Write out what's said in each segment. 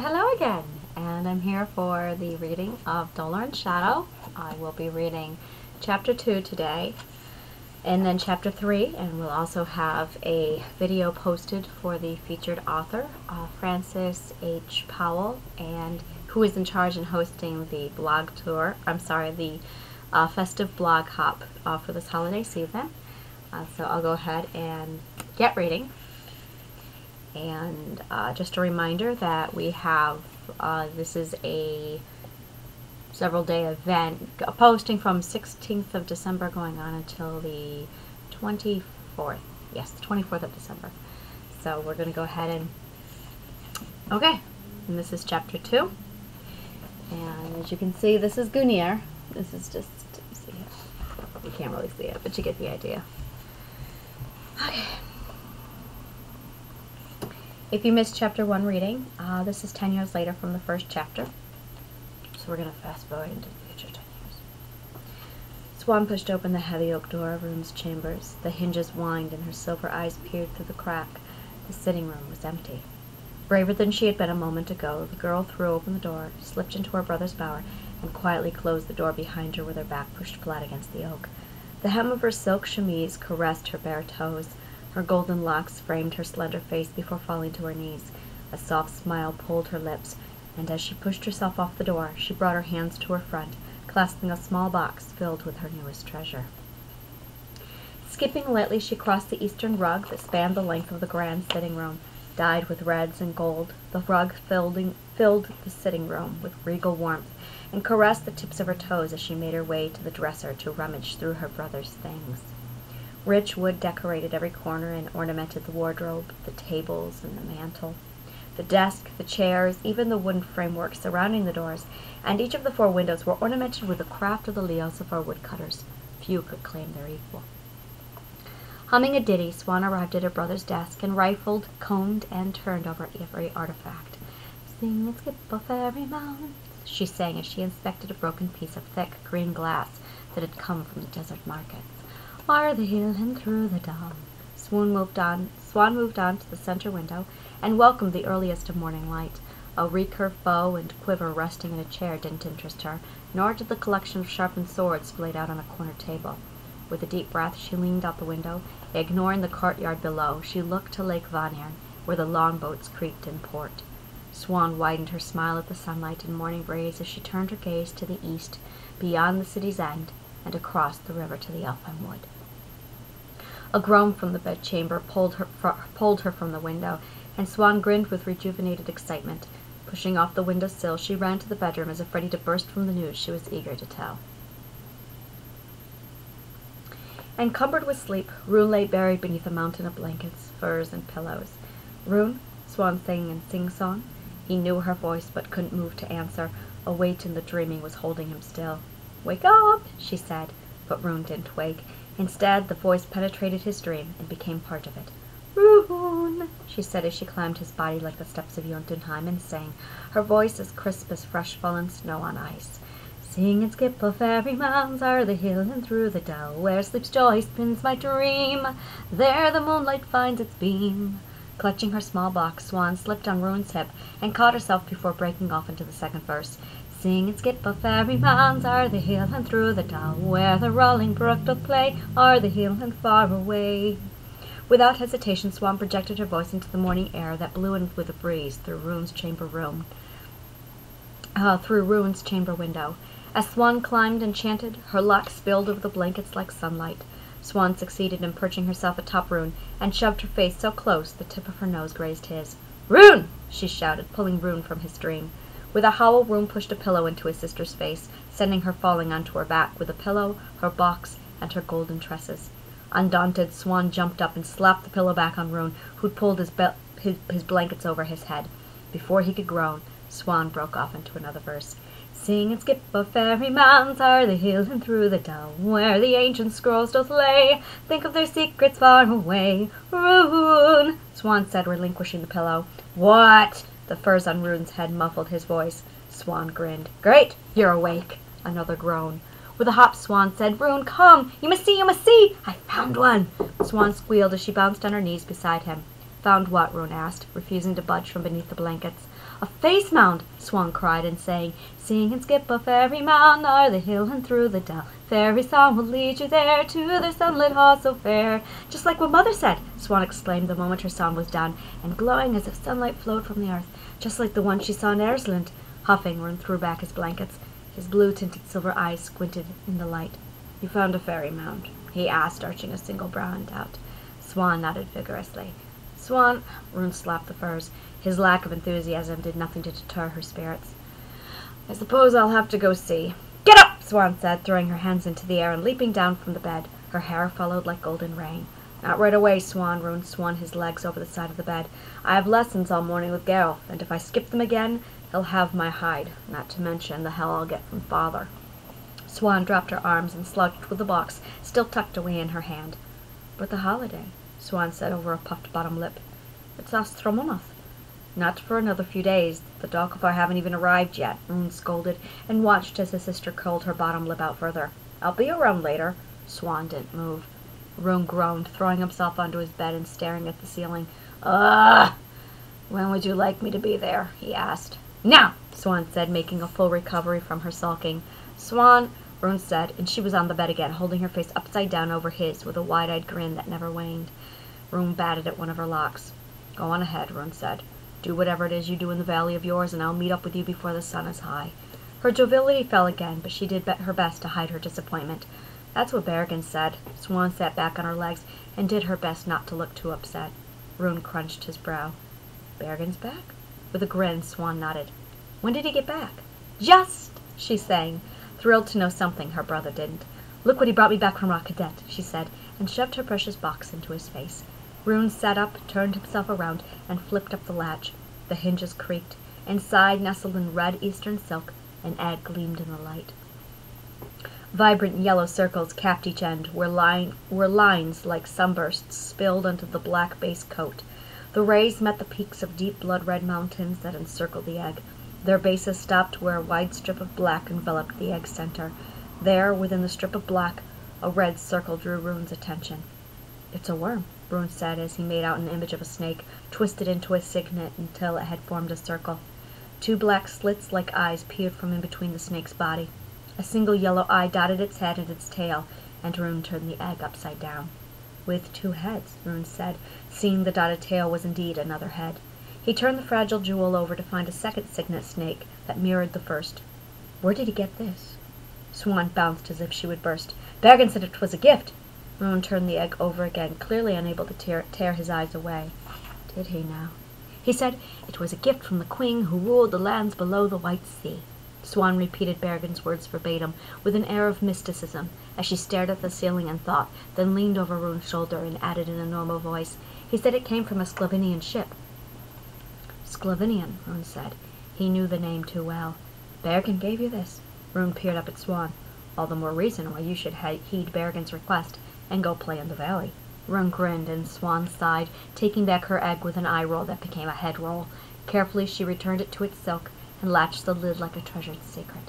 Hello again, and I'm here for the reading of Dolor and Shadow. I will be reading chapter 2 today, and then chapter 3, and we'll also have a video posted for the featured author, uh, Francis H. Powell, and who is in charge in hosting the blog tour, I'm sorry, the uh, festive blog hop uh, for this holiday season. Uh, so I'll go ahead and get reading. And uh, just a reminder that we have, uh, this is a several day event, a posting from 16th of December going on until the 24th. Yes, the 24th of December. So we're going to go ahead and, okay, and this is chapter 2. And as you can see, this is Gunir. This is just, see. You can't really see it, but you get the idea. Okay. If you missed chapter 1 reading, uh, this is 10 years later from the first chapter. So we're going to fast forward into the future 10 years. Swan pushed open the heavy oak door of Rune's chambers. The hinges whined and her silver eyes peered through the crack. The sitting room was empty. Braver than she had been a moment ago, the girl threw open the door, slipped into her brother's bower, and quietly closed the door behind her with her back pushed flat against the oak. The hem of her silk chemise caressed her bare toes. Her golden locks framed her slender face before falling to her knees. A soft smile pulled her lips, and as she pushed herself off the door, she brought her hands to her front, clasping a small box filled with her newest treasure. Skipping lightly, she crossed the eastern rug that spanned the length of the grand sitting room, dyed with reds and gold. The rug filled, filled the sitting room with regal warmth, and caressed the tips of her toes as she made her way to the dresser to rummage through her brother's things. Rich wood decorated every corner and ornamented the wardrobe, the tables, and the mantel. The desk, the chairs, even the wooden framework surrounding the doors, and each of the four windows were ornamented with the craft of the Ljosalfar woodcutters. Few could claim their equal. Humming a ditty, Swan arrived at her brother's desk and rifled, combed, and turned over every artifact. Sing and skip a fairy mountains, she sang as she inspected a broken piece of thick green glass that had come from the desert markets. O'er the hill and through the dell. Swan moved on. Swan moved on to the center window and welcomed the earliest of morning light. A recurved bow and quiver resting in a chair didn't interest her, nor did the collection of sharpened swords laid out on a corner table. With a deep breath, she leaned out the window. Ignoring the courtyard below, she looked to Lake Vanir, where the longboats creaked in port. Swan widened her smile at the sunlight and morning rays as she turned her gaze to the east, beyond the city's end, and across the river to the Alfheim Wood. A groan from the bedchamber pulled her, pulled her from the window, and Swan grinned with rejuvenated excitement. Pushing off the window sill, she ran to the bedroom as if ready to burst from the news she was eager to tell. Encumbered with sleep, Rune lay buried beneath a mountain of blankets, furs, and pillows. Rune, Swan sang in sing-song. He knew her voice, but couldn't move to answer. A weight in the dreaming was holding him still. Wake up, she said, but Rune didn't wake. Instead, the voice penetrated his dream and became part of it. Rune, she said as she climbed his body like the steps of Jotunheim and sang, her voice as crisp as fresh fallen snow on ice. Sing and skip a fairy mounds o'er the hill and through the dell, where sleep's joy spins my dream. There the moonlight finds its beam. Clutching her small box, Swan slipped on Rune's hip and caught herself before breaking off into the second verse. Sing and skip a fairy mounds o'er the hill and through the dell, where the rolling brook doth play, o'er the hill and far away. Without hesitation, Swan projected her voice into the morning air that blew in with a breeze through Rune's chamber room, uh, through Rune's chamber window. As Swan climbed and chanted, her locks spilled over the blankets like sunlight. Swan succeeded in perching herself atop Rune and shoved her face so close the tip of her nose grazed his. Rune! she shouted, pulling Rune from his dream. With a howl, Rune pushed a pillow into his sister's face, sending her falling onto her back with the pillow, her box, and her golden tresses. Undaunted, Swan jumped up and slapped the pillow back on Rune, who'd pulled his, his, his blankets over his head. Before he could groan, Swan broke off into another verse. Sing and skip a fairy mounds o'er the hill and through the dell, where the ancient scrolls doth lay. Think of their secrets far away. Rune, Swan said, relinquishing the pillow. What? The furs on Rune's head muffled his voice. Swan grinned. Great, you're awake. Another groan. With a hop, Swan said, Rune, come! You must see, you must see! I found one! Swan squealed as she bounced on her knees beside him. Found what? Rune asked, refusing to budge from beneath the blankets. A face mound, Swan cried and sang. Sing and skip a fairy mound o'er the hill and through the dell. Fairy song will lead you there to their sunlit hall so fair. Just like what Mother said, Swan exclaimed the moment her song was done, and glowing as if sunlight flowed from the earth. Just like the one she saw in Airsland. Huffing, Rune threw back his blankets. His blue-tinted silver eyes squinted in the light. You found a fairy mound? he asked, arching a single brow in doubt. Swan nodded vigorously. Swan, Rune slapped the furs. His lack of enthusiasm did nothing to deter her spirits. I suppose I'll have to go see. Get up, Swan said, throwing her hands into the air and leaping down from the bed. Her hair followed like golden rain. Not right away, Swan. Rune swung his legs over the side of the bed. I have lessons all morning with Gareth, and if I skip them again, he'll have my hide, not to mention the hell I'll get from father. Swan dropped her arms and slouched with the box still tucked away in her hand. But the holiday? Swan said over a puffed bottom lip. It's Astromonath. Not for another few days. The Dokkalfar haven't even arrived yet, Rune scolded, and watched as his sister curled her bottom lip out further. I'll be around later. Swan didn't move. Rune groaned, throwing himself onto his bed and staring at the ceiling. Ugh! When would you like me to be there? he asked. Now! Swan said, making a full recovery from her sulking. Swan, Rune said, and she was on the bed again, holding her face upside down over his with a wide-eyed grin that never waned. Rune batted at one of her locks. Go on ahead, Rune said. Do whatever it is you do in the valley of yours, and I'll meet up with you before the sun is high. Her joviality fell again, but she did her best to hide her disappointment. That's what Berrigan said. Swan sat back on her legs and did her best not to look too upset. Rune crunched his brow. Berrigan's back? With a grin, Swan nodded. When did he get back? Just, she sang, thrilled to know something her brother didn't. Look what he brought me back from Rakkadet, she said, and shoved her precious box into his face. Rune sat up, turned himself around, and flipped up the latch. The hinges creaked. Inside, nestled in red Eastern silk, an egg gleamed in the light. Vibrant yellow circles capped each end, where, line, where lines like sunbursts spilled onto the black base coat. The rays met the peaks of deep blood-red mountains that encircled the egg. Their bases stopped where a wide strip of black enveloped the egg center. There, within the strip of black, a red circle drew Rune's attention. It's a worm. Rune said as he made out an image of a snake, twisted into a signet until it had formed a circle. Two black slits like eyes peered from in between the snake's body. A single yellow eye dotted its head and its tail, and Rune turned the egg upside down. With two heads, Rune said, seeing the dotted tail was indeed another head. He turned the fragile jewel over to find a second signet snake that mirrored the first. Where did he get this? Swan bounced as if she would burst. Berrigan said it was a gift. Rune turned the egg over again, clearly unable to tear, tear his eyes away. Did he now? He said it was a gift from the queen who ruled the lands below the White Sea. Swan repeated Berrigan's words verbatim, with an air of mysticism, as she stared at the ceiling and thought, then leaned over Rune's shoulder and added in a normal voice, He said it came from a Sclavinian ship. Sclavinian, Rune said. He knew the name too well. Berrigan gave you this. Rune peered up at Swan. All the more reason why you should heed Berrigan's request and go play in the valley. Rune grinned and Swan sighed, taking back her egg with an eye roll that became a head roll. Carefully she returned it to its silk and latched the lid like a treasured secret.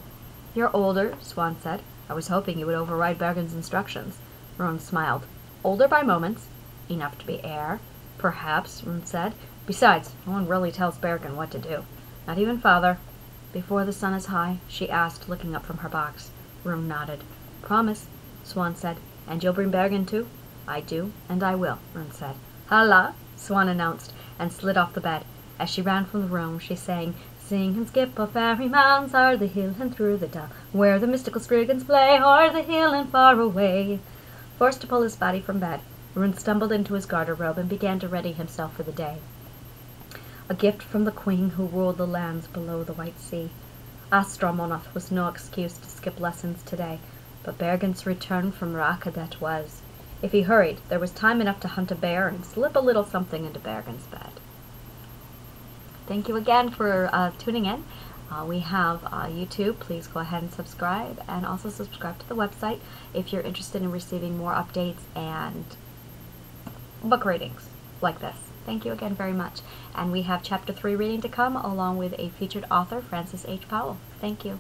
You're older, Swan said. I was hoping you would override Berrigan's instructions. Rune smiled. Older by moments. Enough to be heir. Perhaps, Rune said. Besides, no one really tells Berrigan what to do. Not even father. Before the sun is high, she asked, looking up from her box. Rune nodded. Promise, Swan said. And you'll bring Bergen too? I do, and I will, Rune said. Hala, Swan announced, and slid off the bed. As she ran from the room, she sang, Sing and skip a fairy mounds o'er the hill and through the dell, where the mystical spriggans play, o'er the hill and far away. Forced to pull his body from bed, Rune stumbled into his garter robe and began to ready himself for the day. A gift from the queen who ruled the lands below the White Sea. Astromonath was no excuse to skip lessons today, but Berrigan's return from Rakkadet was. If he hurried, there was time enough to hunt a bear and slip a little something into Berrigan's bed. Thank you again for uh, tuning in. Uh, we have uh, YouTube. Please go ahead and subscribe, and also subscribe to the website if you're interested in receiving more updates and book readings like this. Thank you again very much. And we have Chapter 3 reading to come, along with a featured author, Francis H. Powell. Thank you.